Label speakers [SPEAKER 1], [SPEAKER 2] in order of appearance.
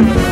[SPEAKER 1] Amen.